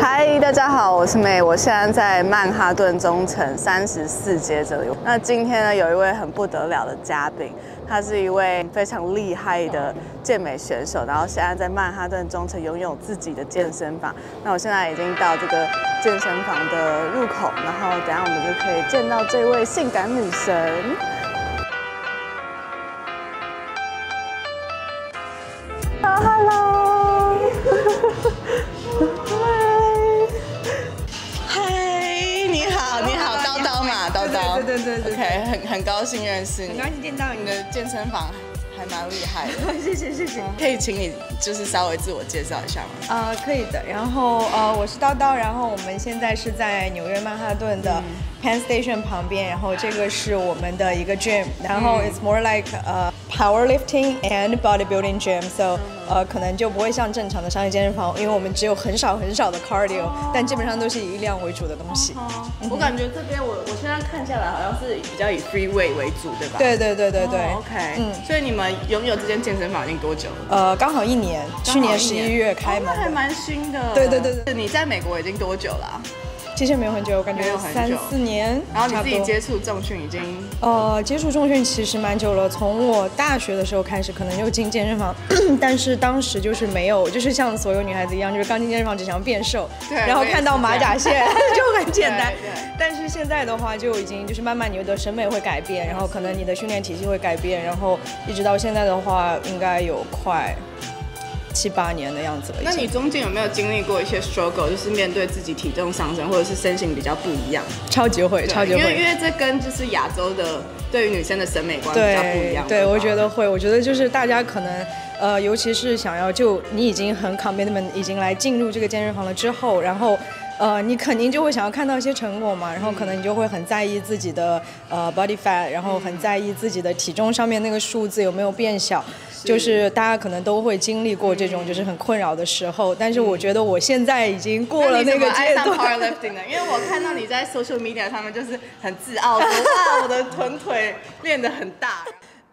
嗨，大家好，我是美，我现在在曼哈顿中城三十四街这里。那今天呢，有一位很不得了的嘉宾，他是一位非常厉害的健美选手，然后现在在曼哈顿中城拥有自己的健身房。那我现在已经到这个健身房的入口，然后等下我们就可以见到这位性感女神。啊对对对对，OK，很很高兴认识你，很高兴见到你。你的健身房还蛮厉害的，谢谢谢谢。可以请你就是稍微自我介绍一下吗？呃，可以的。然后呃，我是叨叨，然后我们现在是在纽约曼哈顿的 Penn Station 旁边，然后这个是我们的一个 gym，然后 it's more like 呃 powerlifting and bodybuilding gym，so 呃可能就不会像正常的商业健身房，因为我们只有很少很少的 cardio，但基本上都是以力量为主的东西。我感觉这边我我现在看下来好像是比较以 free weight 为主，对吧？对对对对对。哦 OK，嗯，所以你们拥有这间健身房已经多久了？呃，刚好一年，去年十一月开门哦那还。蛮新的。对对对对你在美国已经多久了啊？其实没有很久，我感觉三四年。然后你自己接触重训已经呃，接触重训其实蛮久了，从我大学的时候开始，可能就进健身房，但是当时就是没有，就是像所有女孩子一样，就是刚进健身房只想变瘦，对然后看到马甲线 就很简单。但是现在的话，就已经就是慢慢你的审美会改变，然后可能你的训练体系会改变，然后一直到现在的话，应该有快七八年的样子了。那你中间有没有经历过一些 struggle，就是面对自己体重上升或者是身形比较不一样？超级会，超级会。因为因为这跟就是亚洲的对于女生的审美观比较不一样。对，我觉得会。我觉得就是大家可能，呃，尤其是想要就你已经很 commitment，已经来进入这个健身房了之后，然后。呃，你肯定就会想要看到一些成果嘛，然后可能你就会很在意自己的呃 body fat，然后很在意自己的体重上面那个数字有没有变小，就是大家可能都会经历过这种就是很困扰的时候，但是我觉得我现在已经过了那个阶爱上段。powerlifting 呢？因为我看到你在 social media 上面就是很自傲说，哇，我的臀腿练得很大。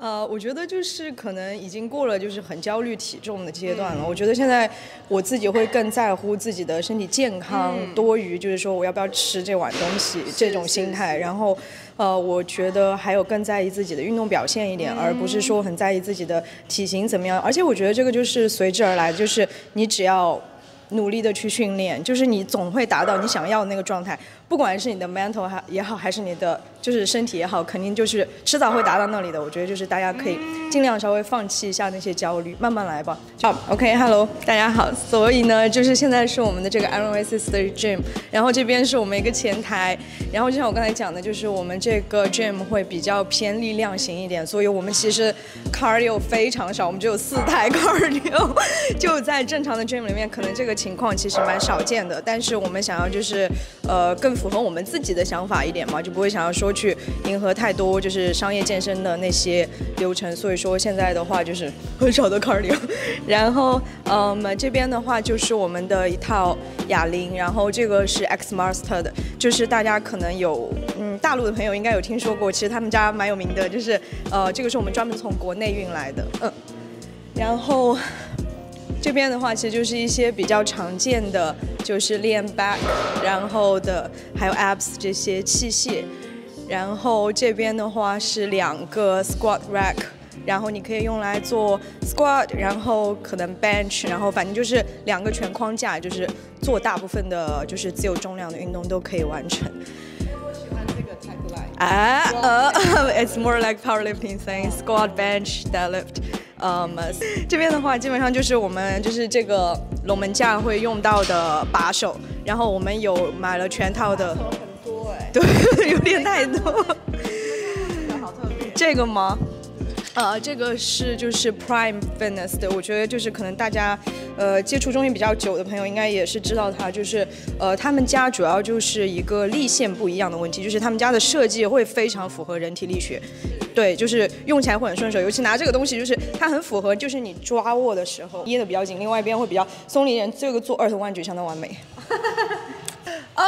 呃，我觉得就是可能已经过了就是很焦虑体重的阶段了。我觉得现在我自己会更在乎自己的身体健康，多于就是说我要不要吃这碗东西这种心态。然后，呃，我觉得还有更在意自己的运动表现一点，而不是说很在意自己的体型怎么样。而且我觉得这个就是随之而来，就是你只要。努力的去训练，就是你总会达到你想要的那个状态，不管是你的 mental 还也好，还是你的就是身体也好，肯定就是迟早会达到那里的。我觉得就是大家可以尽量稍微放弃一下那些焦虑，慢慢来吧。好，OK，Hello，、大家好。所以呢，就是现在是我们的这个 Iron Oasis 的 gym，然后这边是我们一个前台，然后就像我刚才讲的，就是我们这个 gym 会比较偏力量型一点，所以我们其实 cardio 非常少，我们只有四台 cardio，就在正常的 gym 里面，可能这个情况其实蛮少见的。但是我们想要就是呃更符合我们自己的想法一点嘛，就不会想要说去迎合太多就是商业健身的那些流程。所以说现在的话就是很少的 cardio，然后嗯这边的话就是我们的一套哑铃，然后这个是 X Master 的，就是大家可能有嗯大陆的朋友应该有听说过，其实他们家蛮有名的，就是呃这个是我们专门从国内运来的，嗯，然后。这边的话，其实就是一些比较常见的，就是练 back，然后的还有 abs 这些器械。然后这边的话是两个 squat rack，然后你可以用来做 squat，然后可能 bench，然后反正就是两个全框架，就是做大部分的就是自由重量的运动都可以完成。我喜欢这个 tagline。啊呃，it's more like powerlifting thing, squat, bench, deadlift。嗯，这边的话基本上就是我们就是这个龙门架会用到的把手，然后我们有买了全套的，很多哎、对，有点太多。这个吗？呃，这个是就是 Prime Fitness 的，我觉得就是可能大家呃接触中心比较久的朋友应该也是知道它，就是呃他们家主要就是一个力线不一样的问题，就是他们家的设计会非常符合人体力学，对，就是用起来会很顺手，尤其拿这个东西就是它很符合，就是你抓握的时候捏的比较紧，另外一边会比较松离人，这个做二头弯举相当完美。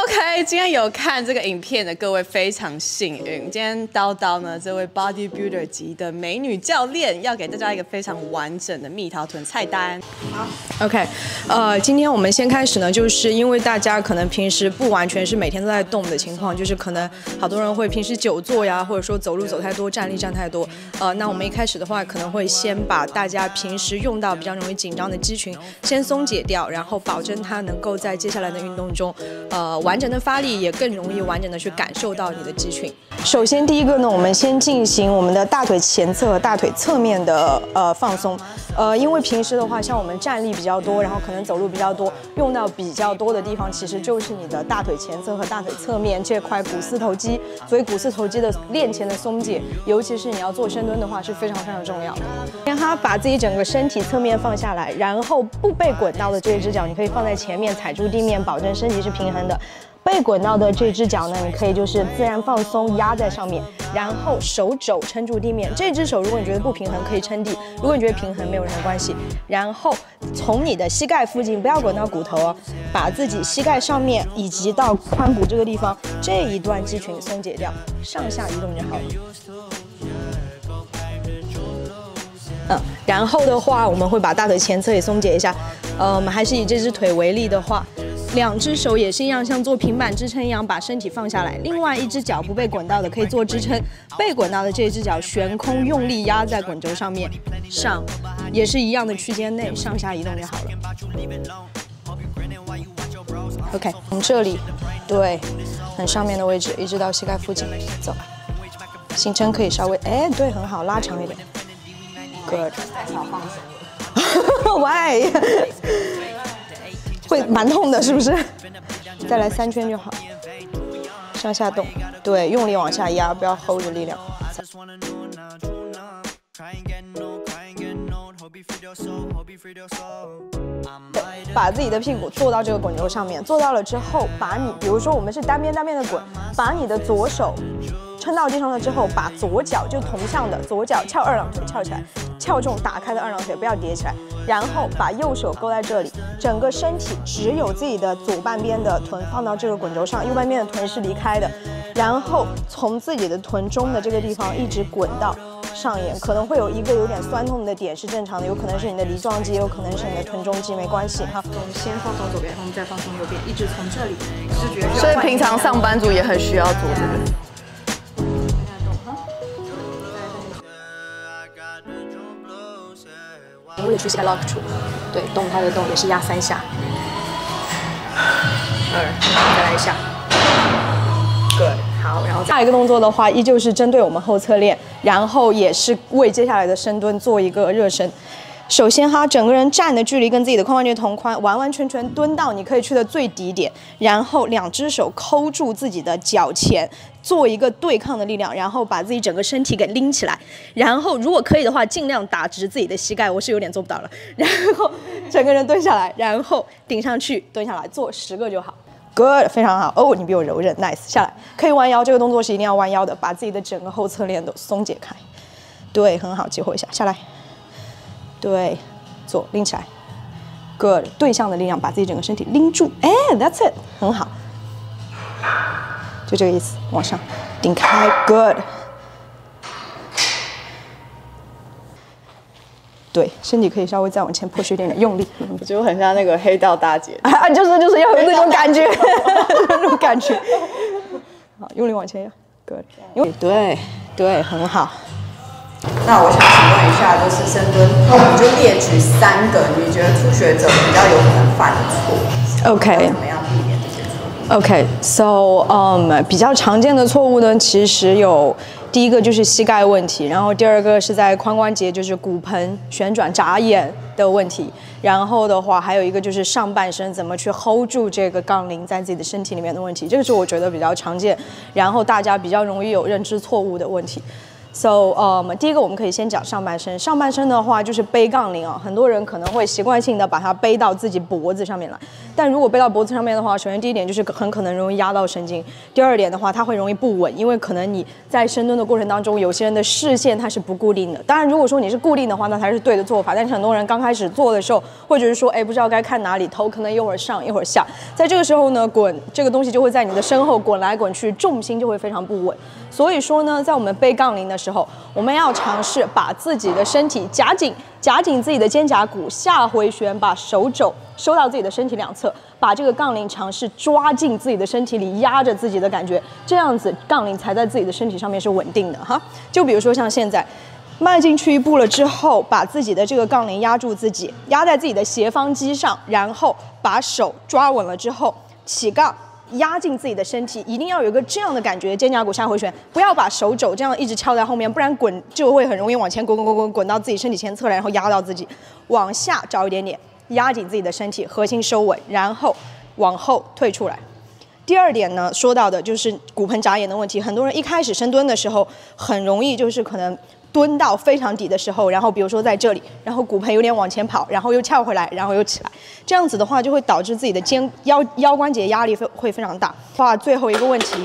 OK，今天有看这个影片的各位非常幸运。今天叨叨呢，这位 bodybuilder 级的美女教练要给大家一个非常完整的蜜桃臀菜单。好，OK，呃，今天我们先开始呢，就是因为大家可能平时不完全是每天都在动的情况，就是可能好多人会平时久坐呀，或者说走路走太多，站立站太多。呃，那我们一开始的话，可能会先把大家平时用到比较容易紧张的肌群先松解掉，然后保证它能够在接下来的运动中，呃。完整的发力也更容易完整的去感受到你的肌群。首先第一个呢，我们先进行我们的大腿前侧和大腿侧面的呃放松。呃，因为平时的话，像我们站立比较多，然后可能走路比较多，用到比较多的地方，其实就是你的大腿前侧和大腿侧面这块股四头肌。所以股四头肌的练前的松解，尤其是你要做深蹲的话，是非常非常重要的。让它把自己整个身体侧面放下来，然后不被滚到的这一只脚，你可以放在前面踩住地面，保证身体是平衡的。被滚到的这只脚呢，你可以就是自然放松，压在上面，然后手肘撑住地面。这只手如果你觉得不平衡，可以撑地；如果你觉得平衡，没有任何关系。然后从你的膝盖附近，不要滚到骨头哦，把自己膝盖上面以及到髋骨这个地方这一段肌群松解掉，上下移动就好了。嗯，然后的话，我们会把大腿前侧也松解一下。呃，我们还是以这只腿为例的话。两只手也是一样，像做平板支撑一样，把身体放下来。另外一只脚不被滚到的可以做支撑，被滚到的这只脚悬空用力压在滚轴上面，上也是一样的区间内上下移动就好了。OK，从这里，对，很上面的位置，一直到膝盖附近走，行程可以稍微，哎，对，很好，拉长一点。Good。Why？会蛮痛的，是不是？再来三圈就好，上下动，对，用力往下压，不要 hold 着力量。把自己的屁股坐到这个滚轴上面，坐到了之后，把你，比如说我们是单边单边的滚，把你的左手撑到地上了之后，把左脚就同向的左脚翘二郎腿翘起来，翘重打开的二郎腿，不要叠起来，然后把右手勾在这里，整个身体只有自己的左半边的臀放到这个滚轴上，右半边的臀是离开的，然后从自己的臀中的这个地方一直滚到。上沿可能会有一个有点酸痛的点是正常的，有可能是你的梨状肌，有可能是你的臀中肌，没关系哈。我们先放松左边，然后我们再放松右边，一直从这里。所以平常上班族也很需要做这个。为了去膝盖 lock 住，对，动它的动也是压三下。二，再来一下。Good。好，然后下一个动作的话，依旧是针对我们后侧链，然后也是为接下来的深蹲做一个热身。首先哈，整个人站的距离跟自己的髋关节同宽，完完全全蹲到你可以去的最低点，然后两只手抠住自己的脚前，做一个对抗的力量，然后把自己整个身体给拎起来，然后如果可以的话，尽量打直自己的膝盖，我是有点做不到了。然后整个人蹲下来，然后顶上去，蹲下来，做十个就好。Good，非常好哦，你比我柔韧，Nice，下来可以弯腰，这个动作是一定要弯腰的，把自己的整个后侧链都松解开。对，很好，激活一下，下来。对，左拎起来。Good，对向的力量把自己整个身体拎住。哎，That's it，很好。就这个意思，往上顶开。Good。对，身体可以稍微再往前 push 一点点，用力。我觉得很像那个黑道大姐，啊，就是就是要有 那种感觉，那种感觉。好，用力往前压，good。因为对对，很好。那我想请问一下，就是深蹲，那我们就列举三个你觉得初学者比较有可能犯的错，OK？怎么样避免这些错？OK，so，嗯，比较常见的错误呢，其实有。第一个就是膝盖问题，然后第二个是在髋关节，就是骨盆旋转眨眼的问题，然后的话还有一个就是上半身怎么去 hold 住这个杠铃在自己的身体里面的问题，这个是我觉得比较常见，然后大家比较容易有认知错误的问题。So，呃，第一个我们可以先讲上半身，上半身的话就是背杠铃啊，很多人可能会习惯性的把它背到自己脖子上面来。但如果背到脖子上面的话，首先第一点就是很可能容易压到神经，第二点的话，它会容易不稳，因为可能你在深蹲的过程当中，有些人的视线它是不固定的。当然，如果说你是固定的话，那才是对的做法。但是很多人刚开始做的时候，或者是说，哎，不知道该看哪里，头可能一会儿上一会儿下，在这个时候呢，滚这个东西就会在你的身后滚来滚去，重心就会非常不稳。所以说呢，在我们背杠铃的时候，我们要尝试把自己的身体夹紧，夹紧自己的肩胛骨，下回旋，把手肘。收到自己的身体两侧，把这个杠铃尝试抓进自己的身体里，压着自己的感觉，这样子杠铃才在自己的身体上面是稳定的哈。就比如说像现在，迈进去一步了之后，把自己的这个杠铃压住自己，压在自己的斜方肌上，然后把手抓稳了之后，起杠压进自己的身体，一定要有一个这样的感觉，肩胛骨下回旋，不要把手肘这样一直翘在后面，不然滚就会很容易往前滚滚滚滚滚到自己身体前侧来，然后压到自己，往下找一点点。压紧自己的身体，核心收稳，然后往后退出来。第二点呢，说到的就是骨盆眨眼的问题。很多人一开始深蹲的时候，很容易就是可能蹲到非常底的时候，然后比如说在这里，然后骨盆有点往前跑，然后又翘回来，然后又起来，这样子的话就会导致自己的肩腰腰关节压力会会非常大。哇最后一个问题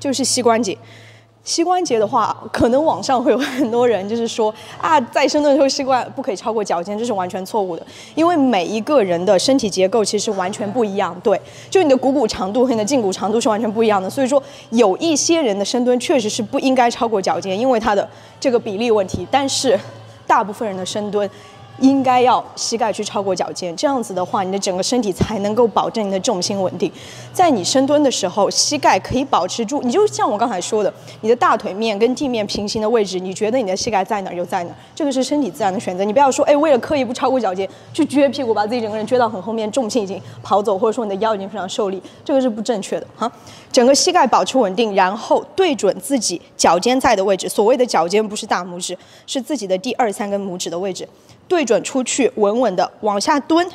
就是膝关节。膝关节的话，可能网上会有很多人就是说啊，在深蹲的时候膝关不可以超过脚尖，这是完全错误的。因为每一个人的身体结构其实完全不一样，对，就你的股骨长度和你的胫骨长度是完全不一样的。所以说，有一些人的深蹲确实是不应该超过脚尖，因为它的这个比例问题。但是，大部分人的深蹲。应该要膝盖去超过脚尖，这样子的话，你的整个身体才能够保证你的重心稳定。在你深蹲的时候，膝盖可以保持住，你就像我刚才说的，你的大腿面跟地面平行的位置，你觉得你的膝盖在哪儿就在哪儿，这个是身体自然的选择。你不要说，哎，为了刻意不超过脚尖，去撅屁股，把自己整个人撅到很后面，重心已经跑走，或者说你的腰已经非常受力，这个是不正确的哈。整个膝盖保持稳定，然后对准自己脚尖在的位置。所谓的脚尖不是大拇指，是自己的第二三根拇指的位置。对准出去，稳稳的往下蹲，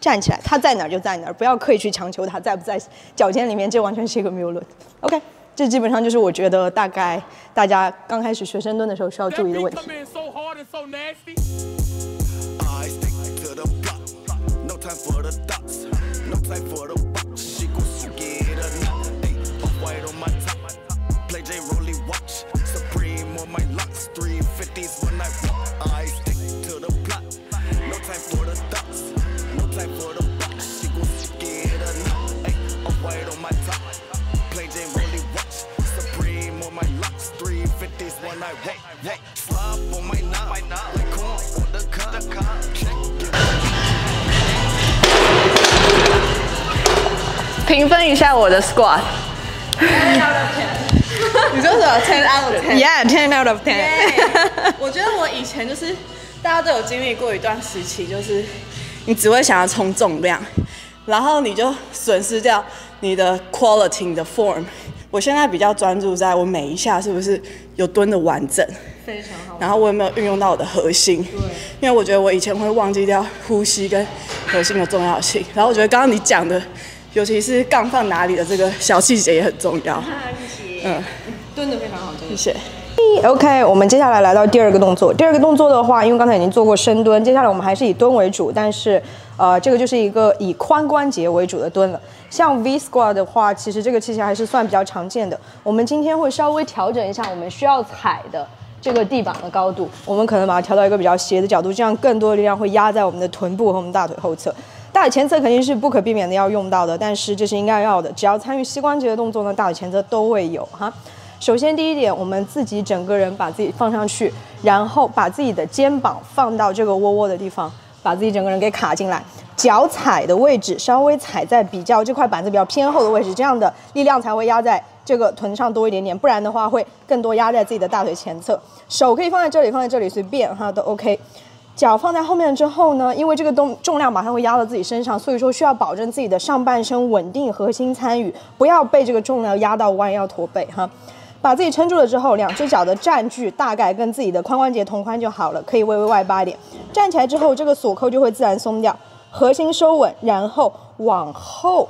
站起来，他在哪儿就在哪儿，不要刻意去强求他在不在脚尖里面，这完全是一个谬论。OK，这基本上就是我觉得大概大家刚开始学深蹲的时候需要注意的问题。评分一下我的 squat。你说什么？Ten out of ten。Yeah，ten out of ten。我觉得我以前就是大家都有经历过一段时期，就是你只会想要冲重量，然后你就损失掉你的 quality 的 form。我现在比较专注在我每一下是不是有蹲的完整，非常好。然后我有没有运用到我的核心？对。因为我觉得我以前会忘记掉呼吸跟核心的重要性。然后我觉得刚刚你讲的，尤其是杠放哪里的这个小细节也很重要。谢谢。嗯，蹲的非常好，谢谢。OK，我们接下来来到第二个动作。第二个动作的话，因为刚才已经做过深蹲，接下来我们还是以蹲为主，但是呃，这个就是一个以髋关节为主的蹲了。像 V squat 的话，其实这个器械还是算比较常见的。我们今天会稍微调整一下我们需要踩的这个地板的高度，我们可能把它调到一个比较斜的角度，这样更多的力量会压在我们的臀部和我们大腿后侧。大腿前侧肯定是不可避免的要用到的，但是这是应该要的。只要参与膝关节的动作呢，大腿前侧都会有哈。首先第一点，我们自己整个人把自己放上去，然后把自己的肩膀放到这个窝窝的地方，把自己整个人给卡进来。脚踩的位置稍微踩在比较这块板子比较偏后的位置，这样的力量才会压在这个臀上多一点点，不然的话会更多压在自己的大腿前侧。手可以放在这里，放在这里随便哈都 OK。脚放在后面之后呢，因为这个重重量马上会压到自己身上，所以说需要保证自己的上半身稳定，核心参与，不要被这个重量压到弯腰驼背哈。把自己撑住了之后，两只脚的站距大概跟自己的髋关节同宽就好了，可以微微外八一点。站起来之后，这个锁扣就会自然松掉。核心收稳，然后往后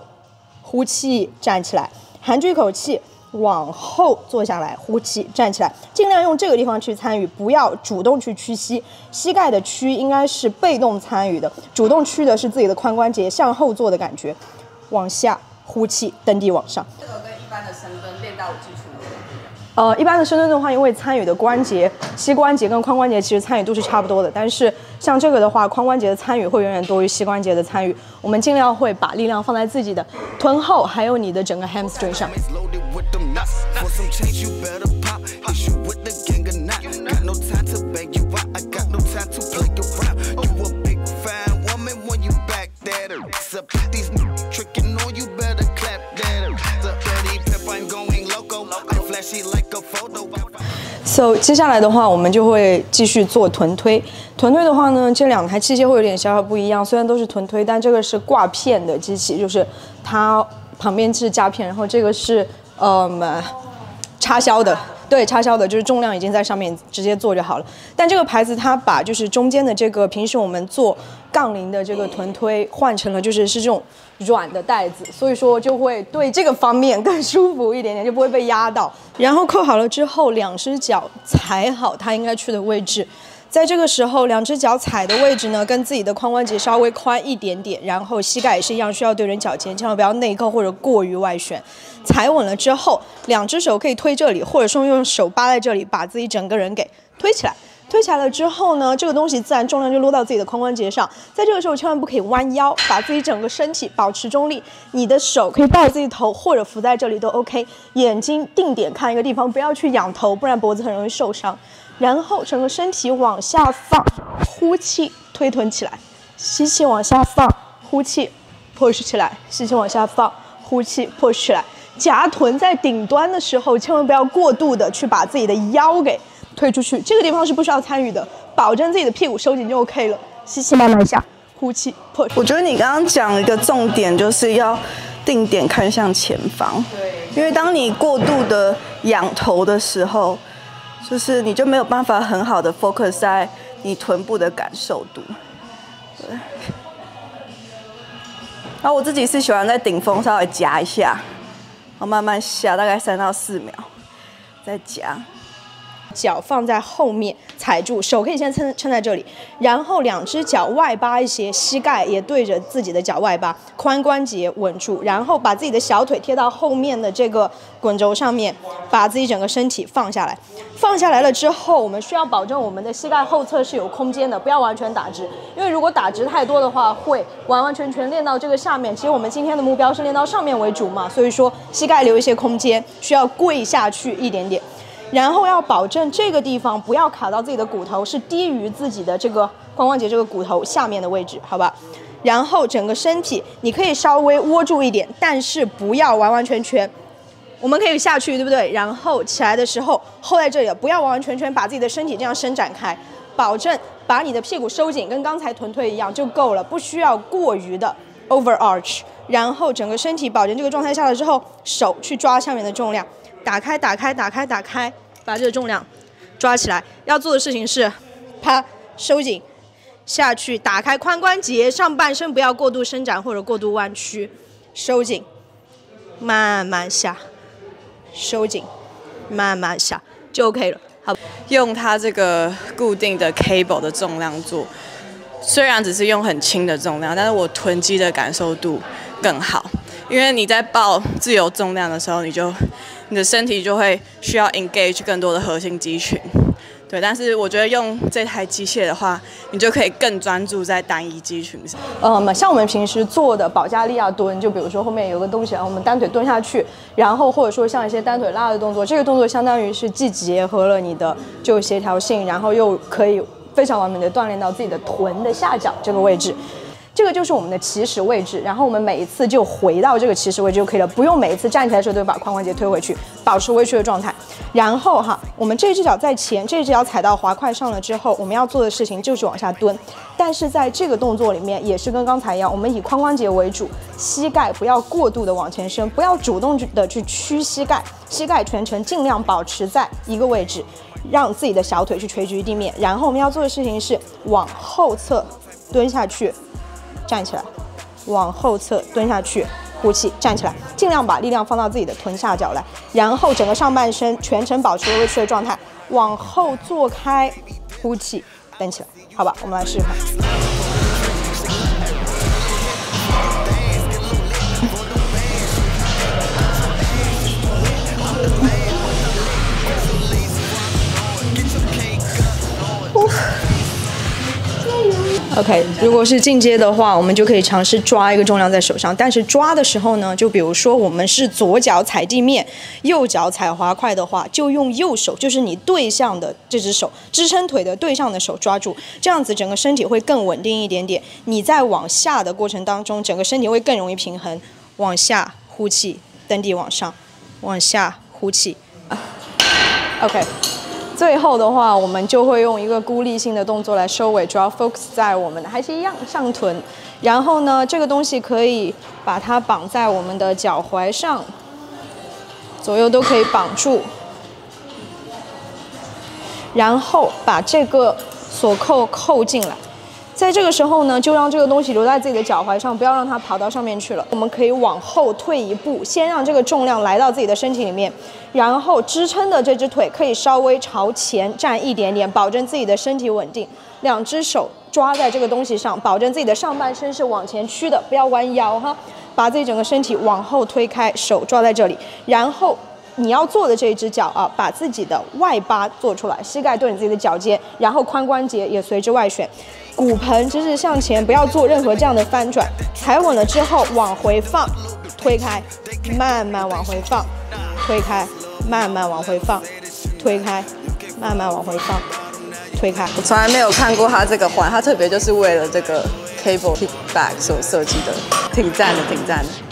呼气，站起来，含住一口气，往后坐下来，呼气，站起来，尽量用这个地方去参与，不要主动去屈膝。膝盖的屈应该是被动参与的，主动屈的是自己的髋关节向后坐的感觉。往下呼气，蹬地往上。这个跟一般的深蹲练到。呃，一般的深蹲的话，因为参与的关节、膝关节跟髋关节其实参与度是差不多的，但是像这个的话，髋关节的参与会远远多于膝关节的参与。我们尽量会把力量放在自己的臀后，还有你的整个 hamstring 上。走接下来的话，我们就会继续做臀推。臀推的话呢，这两台器械会有点小小不一样，虽然都是臀推，但这个是挂片的机器，就是它旁边是夹片，然后这个是呃插销的。对，插销的，就是重量已经在上面，直接做就好了。但这个牌子它把就是中间的这个平时我们做杠铃的这个臀推换成了就是是这种软的带子，所以说就会对这个方面更舒服一点点，就不会被压到。然后扣好了之后，两只脚踩好它应该去的位置。在这个时候，两只脚踩的位置呢，跟自己的髋关节稍微宽一点点，然后膝盖也是一样，需要对准脚尖，千万不要内扣或者过于外旋。踩稳了之后，两只手可以推这里，或者说用手扒在这里，把自己整个人给推起来。推起来了之后呢，这个东西自然重量就落到自己的髋关节上。在这个时候，千万不可以弯腰，把自己整个身体保持中立。你的手可以抱自己头，或者扶在这里都 OK。眼睛定点看一个地方，不要去仰头，不然脖子很容易受伤。然后整个身体往下放，呼气推臀起来，吸气往下放，呼气 push 起来，吸气往下放，呼气 push 起来。夹臀在顶端的时候，千万不要过度的去把自己的腰给推出去，这个地方是不需要参与的，保证自己的屁股收紧就 OK 了。吸气慢慢下，呼气 push。我觉得你刚刚讲一个重点，就是要定点看向前方。对，因为当你过度的仰头的时候。就是你就没有办法很好的 focus 在你臀部的感受度，对。然后我自己是喜欢在顶峰稍微夹一下，然后慢慢下，大概三到四秒，再夹。脚放在后面踩住，手可以先撑撑在这里，然后两只脚外八一些，膝盖也对着自己的脚外八，髋关节稳住，然后把自己的小腿贴到后面的这个滚轴上面，把自己整个身体放下来。放下来了之后，我们需要保证我们的膝盖后侧是有空间的，不要完全打直，因为如果打直太多的话，会完完全全练到这个下面。其实我们今天的目标是练到上面为主嘛，所以说膝盖留一些空间，需要跪下去一点点。然后要保证这个地方不要卡到自己的骨头，是低于自己的这个髋关节这个骨头下面的位置，好吧？然后整个身体你可以稍微窝住一点，但是不要完完全全。我们可以下去，对不对？然后起来的时候后在这里，不要完完全全把自己的身体这样伸展开，保证把你的屁股收紧，跟刚才臀推一样就够了，不需要过于的 over arch。然后整个身体保证这个状态下来之后，手去抓下面的重量。打开，打开，打开，打开，把这个重量抓起来。要做的事情是，啪，收紧，下去，打开髋关节，上半身不要过度伸展或者过度弯曲，收紧，慢慢下，收紧，慢慢下，就 OK 了。好，用它这个固定的 cable 的重量做，虽然只是用很轻的重量，但是我臀肌的感受度更好，因为你在抱自由重量的时候，你就。你的身体就会需要 engage 更多的核心肌群，对。但是我觉得用这台机械的话，你就可以更专注在单一肌群上。嗯，像我们平时做的保加利亚蹲，就比如说后面有个东西，然后我们单腿蹲下去，然后或者说像一些单腿拉的动作，这个动作相当于是既结合了你的就协调性，然后又可以非常完美的锻炼到自己的臀的下角这个位置。这个就是我们的起始位置，然后我们每一次就回到这个起始位置就可以了，不用每一次站起来的时候都把髋关节推回去，保持微屈的状态。然后哈，我们这只脚在前，这只脚踩到滑块上了之后，我们要做的事情就是往下蹲。但是在这个动作里面，也是跟刚才一样，我们以髋关节为主，膝盖不要过度的往前伸，不要主动的去屈膝盖，膝盖全程尽量保持在一个位置，让自己的小腿去垂直于地面。然后我们要做的事情是往后侧蹲下去。站起来，往后侧蹲下去，呼气，站起来，尽量把力量放到自己的臀下角来，然后整个上半身全程保持微微屈的状态，往后坐开，呼气，蹬起来，好吧，我们来试试看。OK，如果是进阶的话，我们就可以尝试抓一个重量在手上。但是抓的时候呢，就比如说我们是左脚踩地面，右脚踩滑块的话，就用右手，就是你对向的这只手支撑腿的对向的手抓住，这样子整个身体会更稳定一点点。你在往下的过程当中，整个身体会更容易平衡。往下呼气，蹬地往上，往下呼气。OK。最后的话，我们就会用一个孤立性的动作来收尾，主要 focus 在我们的还是一样上臀。然后呢，这个东西可以把它绑在我们的脚踝上，左右都可以绑住。然后把这个锁扣扣进来。在这个时候呢，就让这个东西留在自己的脚踝上，不要让它跑到上面去了。我们可以往后退一步，先让这个重量来到自己的身体里面，然后支撑的这只腿可以稍微朝前站一点点，保证自己的身体稳定。两只手抓在这个东西上，保证自己的上半身是往前屈的，不要弯腰哈。把自己整个身体往后推开，手抓在这里，然后你要做的这一只脚啊，把自己的外八做出来，膝盖对你自己的脚尖，然后髋关节也随之外旋。骨盆就是向前，不要做任何这样的翻转。踩稳了之后往回放，推开，慢慢往回放，推开，慢慢往回放，推开，慢慢往回放，推开。我从来没有看过它这个环，它特别就是为了这个 cable kickback 所设计的，挺赞的，挺赞的。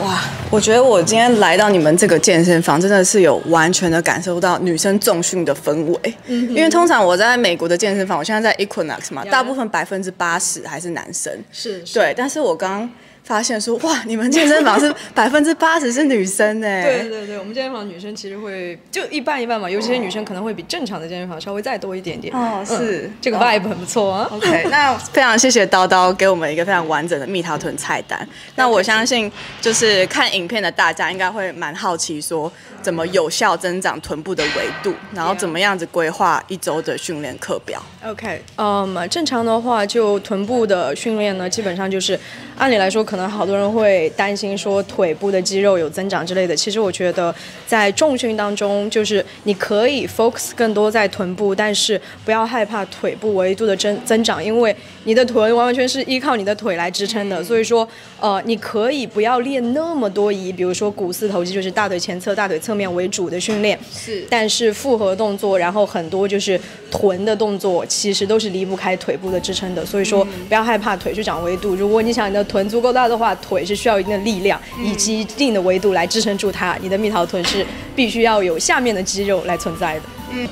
哇，我觉得我今天来到你们这个健身房，真的是有完全的感受到女生重训的氛围。嗯，因为通常我在美国的健身房，我现在在 Equinox 嘛，大部分百分之八十还是男生。是，对，但是我刚。发现说哇，你们 健身房是百分之八十是女生哎！对对对，我们健身房女生其实会就一半一半嘛，尤其是女生可能会比正常的健身房稍微再多一点点。哦，是这个 vibe 很不错啊。OK，那非常谢谢叨叨给我们一个非常完整的蜜桃臀菜单。那我相信就是看影片的大家应该会蛮好奇说。怎么有效增长臀部的维度？然后怎么样子规划一周的训练课表？OK，嗯，正常的话，就臀部的训练呢，基本上就是，按理来说，可可能好多人会担心说腿部的肌肉有增长之类的。其实我觉得，在重训当中，就是你可以 focus 更多在臀部，但是不要害怕腿部维度的增增长，因为你的臀完完全是依靠你的腿来支撑的。所以说，呃，你可以不要练那么多以，比如说股四头肌，就是大腿前侧、大腿侧。面为主的训练是，但是复合动作，然后很多就是臀的动作，其实都是离不开腿部的支撑的。所以说，不要害怕腿去长维度。如果你想你的臀足够大的话，腿是需要一定的力量以及一定的维度来支撑住它。你的蜜桃臀是必须要有下面的肌肉来存在的。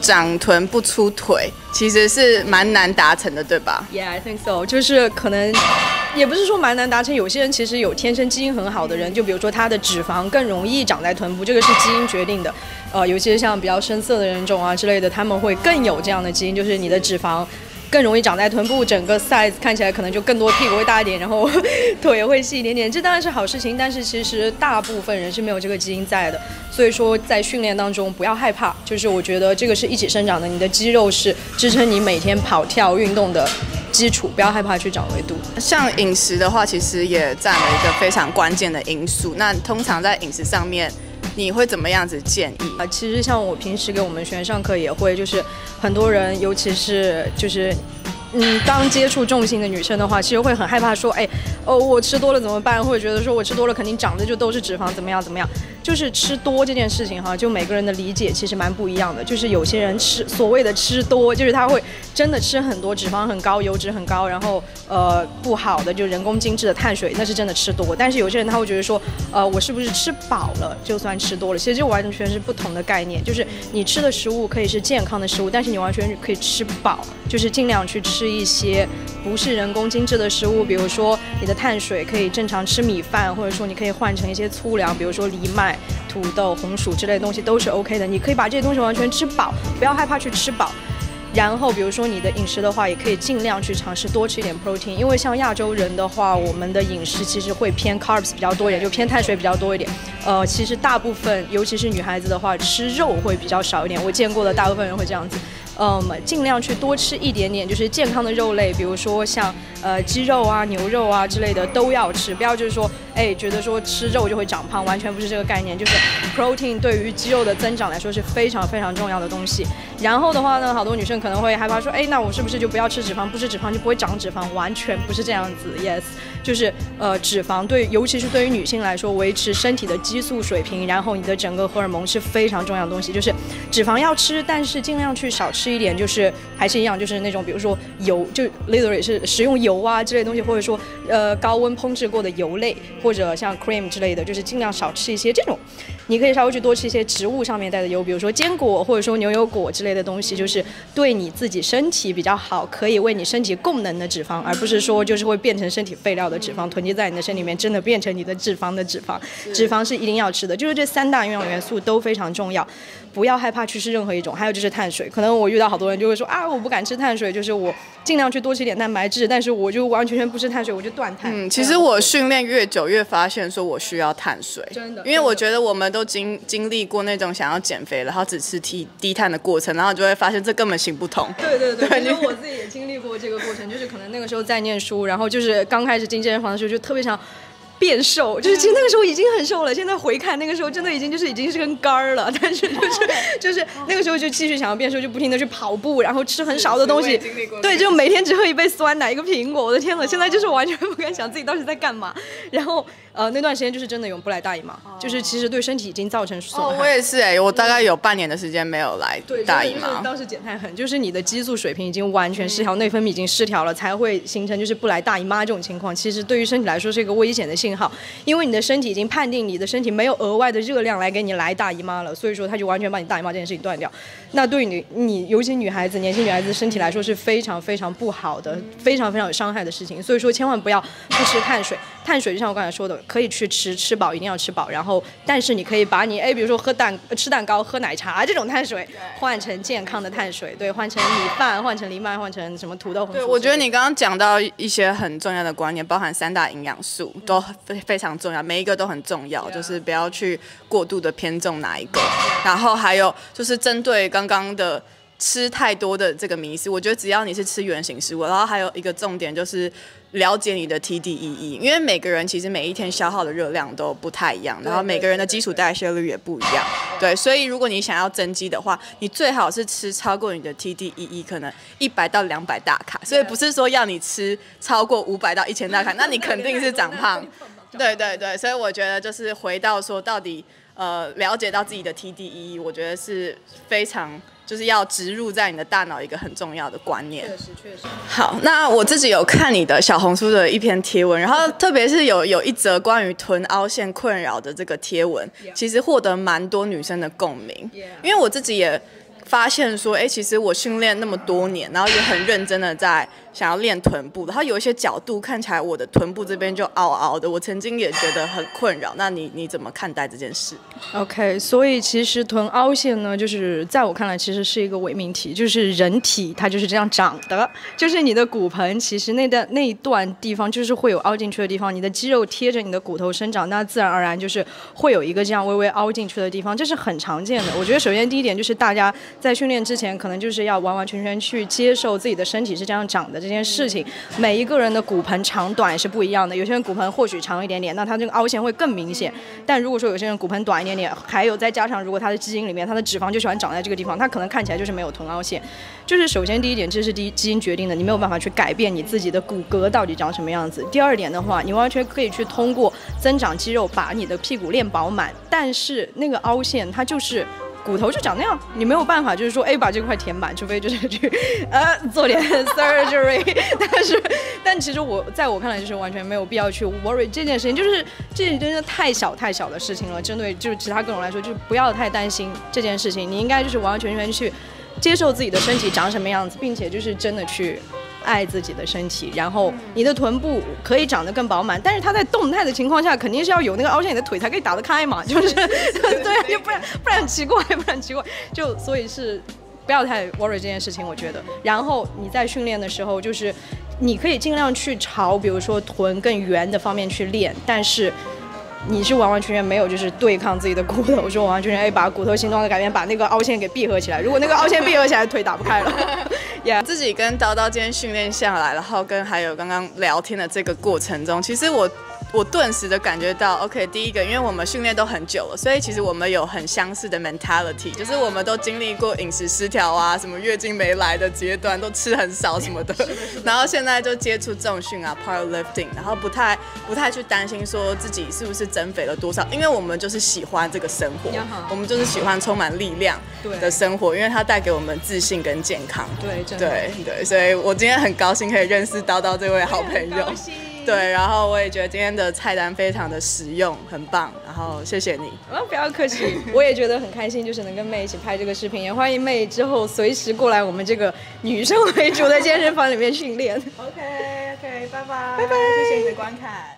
长臀不出腿，其实是蛮难达成的，对吧？Yeah, I think so。就是可能。也不是说蛮难达成，有些人其实有天生基因很好的人，就比如说他的脂肪更容易长在臀部，这个是基因决定的。呃，尤其是像比较深色的人种啊之类的，他们会更有这样的基因，就是你的脂肪更容易长在臀部，整个 size 看起来可能就更多，屁股会大一点，然后 腿也会细一点点。这当然是好事情，但是其实大部分人是没有这个基因在的。所以说在训练当中不要害怕，就是我觉得这个是一起生长的，你的肌肉是支撑你每天跑跳运动的。基础不要害怕去找维度。像饮食的话，其实也占了一个非常关键的因素。那通常在饮食上面，你会怎么样子建议啊？其实像我平时给我们学员上课也会，就是很多人，尤其是就是。嗯，刚接触重心的女生的话，其实会很害怕说，哎，哦，我吃多了怎么办？或者觉得说我吃多了肯定长的就都是脂肪，怎么样怎么样？就是吃多这件事情哈，就每个人的理解其实蛮不一样的。就是有些人吃所谓的吃多，就是他会真的吃很多，脂肪很高，油脂很高，然后呃不好的就人工精制的碳水，那是真的吃多。但是有些人他会觉得说，呃，我是不是吃饱了就算吃多了？其实就完全是不同的概念。就是你吃的食物可以是健康的食物，但是你完全可以吃饱，就是尽量去吃。吃一些不是人工精制的食物，比如说你的碳水可以正常吃米饭，或者说你可以换成一些粗粮，比如说藜麦、土豆、红薯之类的东西都是 OK 的。你可以把这些东西完全吃饱，不要害怕去吃饱。然后比如说你的饮食的话，也可以尽量去尝试多吃一点 protein，因为像亚洲人的话，我们的饮食其实会偏 carbs 比较多一点，就偏碳水比较多一点。呃，其实大部分，尤其是女孩子的话，吃肉会比较少一点。我见过的大部分人会这样子。嗯，尽量去多吃一点点，就是健康的肉类，比如说像呃鸡肉啊、牛肉啊之类的都要吃，不要就是说，哎，觉得说吃肉就会长胖，完全不是这个概念。就是 protein 对于肌肉的增长来说是非常非常重要的东西。然后的话呢，好多女生可能会害怕说，哎，那我是不是就不要吃脂肪？不吃脂肪就不会长脂肪？完全不是这样子。Yes，就是呃脂肪对，尤其是对于女性来说，维持身体的激素水平，然后你的整个荷尔蒙是非常重要的东西。就是脂肪要吃，但是尽量去少吃。一点就是还是一样，就是那种比如说油，就 literally 是食用油啊之类东西，或者说呃高温烹制过的油类，或者像 cream 之类的，就是尽量少吃一些这种。你可以稍微去多吃一些植物上面带的油，比如说坚果或者说牛油果之类的东西，就是对你自己身体比较好，可以为你身体供能的脂肪，而不是说就是会变成身体废料的脂肪囤积在你的身里面，真的变成你的脂肪的脂肪。脂肪是一定要吃的，就是这三大营养元素都非常重要。不要害怕去吃任何一种，还有就是碳水。可能我遇到好多人就会说啊，我不敢吃碳水，就是我尽量去多吃一点蛋白质，但是我就完完全全不吃碳水，我就断碳。嗯，其实我训练越久，越发现说我需要碳水，真的，因为我觉得我们都经经历过那种想要减肥，然后只吃低低碳的过程，然后就会发现这根本行不通。对对对，因为我自己也经历过这个过程，就是可能那个时候在念书，然后就是刚开始进健身房的时候，就特别想。变瘦，就是其实那个时候已经很瘦了。现在回看那个时候，真的已经就是已经是根杆儿了。但是就是 就是那个时候就继续想要变瘦，就不停的去跑步，然后吃很少的东西。对，就每天只喝一杯酸奶，一个苹果。我的天呐，现在就是完全不敢想自己到底在干嘛。然后。呃，那段时间就是真的永不来大姨妈，就是其实对身体已经造成损害。我也是哎，我大概有半年的时间没有来大姨妈。当时减太狠，就是你的激素水平已经完全失调，内分泌已经失调了，才会形成就是不来大姨妈这种情况。其实对于身体来说是一个危险的信号，因为你的身体已经判定你的身体没有额外的热量来给你来大姨妈了，所以说它就完全把你大姨妈这件事情断掉。那对你你尤其女孩子、年轻女孩子身体来说是非常非常不好的，非常非常有伤害的事情。所以说千万不要不吃碳水，碳水就像我刚才说的。可以去吃，吃饱一定要吃饱。然后，但是你可以把你哎，比如说喝蛋、吃蛋糕、喝奶茶这种碳水，换成健康的碳水，对，换成米饭，换成藜麦，换成什么土豆。对，我觉得你刚刚讲到一些很重要的观念，包含三大营养素都非非常重要，每一个都很重要，就是不要去过度的偏重哪一个。然后还有就是针对刚刚的。吃太多的这个迷思，我觉得只要你是吃原型食物，然后还有一个重点就是了解你的 TDEE，因为每个人其实每一天消耗的热量都不太一样，然后每个人的基础代谢率也不一样，对，所以如果你想要增肌的话，你最好是吃超过你的 TDEE 可能一百到两百大卡，所以不是说要你吃超过五百到一千大卡，那你肯定是长胖，对对对，所以我觉得就是回到说到底，呃，了解到自己的 TDEE，我觉得是非常。就是要植入在你的大脑一个很重要的观念。确实，确实。好，那我自己有看你的小红书的一篇贴文，然后特别是有有一则关于臀凹陷困扰的这个贴文，其实获得蛮多女生的共鸣。因为我自己也发现说，哎，其实我训练那么多年，然后也很认真的在。想要练臀部，然后有一些角度看起来我的臀部这边就凹凹的，我曾经也觉得很困扰。那你你怎么看待这件事？OK，所以其实臀凹陷呢，就是在我看来其实是一个伪命题，就是人体它就是这样长的，就是你的骨盆其实那段那一段地方就是会有凹进去的地方，你的肌肉贴着你的骨头生长，那自然而然就是会有一个这样微微凹进去的地方，这是很常见的。我觉得首先第一点就是大家在训练之前，可能就是要完完全全去接受自己的身体是这样长的。这件事情，每一个人的骨盆长短是不一样的。有些人骨盆或许长一点点，那他这个凹陷会更明显。但如果说有些人骨盆短一点点，还有再加上如果他的基因里面他的脂肪就喜欢长在这个地方，他可能看起来就是没有臀凹陷。就是首先第一点，这是第一基因决定的，你没有办法去改变你自己的骨骼到底长什么样子。第二点的话，你完全可以去通过增长肌肉把你的屁股练饱满，但是那个凹陷它就是。骨头就长那样，你没有办法，就是说，哎，把这块填满，除非就是去，呃，做点 surgery。但是，但其实我在我看来，就是完全没有必要去 worry 这件事情，就是这真的太小太小的事情了。针对就是其他各种来说，就是不要太担心这件事情。你应该就是完完全全去接受自己的身体长什么样子，并且就是真的去。爱自己的身体，然后你的臀部可以长得更饱满，但是它在动态的情况下，肯定是要有那个凹陷，你的腿才可以打得开嘛，就是 对，就不然不然很奇怪，不然很奇怪，就所以是不要太 worry 这件事情，我觉得。然后你在训练的时候，就是你可以尽量去朝比如说臀更圆的方面去练，但是。你是完完全全没有就是对抗自己的骨头，说完完全全哎把骨头形状的改变，把那个凹陷给闭合起来。如果那个凹陷闭合起来，腿打不开了。呀，自己跟叨叨今天训练下来，然后跟还有刚刚聊天的这个过程中，其实我。我顿时的感觉到，OK，第一个，因为我们训练都很久了，所以其实我们有很相似的 mentality，就是我们都经历过饮食失调啊，什么月经没来的阶段，都吃很少什么的，然后现在就接触重训啊，powerlifting，然后不太不太去担心说自己是不是增肥了多少，因为我们就是喜欢这个生活，我们就是喜欢充满力量的生活，因为它带给我们自信跟健康。对，对对，所以我今天很高兴可以认识叨叨这位好朋友。对，然后我也觉得今天的菜单非常的实用，很棒，然后谢谢你。啊，不要客气，我也觉得很开心，就是能跟妹一起拍这个视频，也欢迎妹之后随时过来我们这个女生为主的健身房里面训练。OK OK，拜拜，拜拜，谢谢你的观看。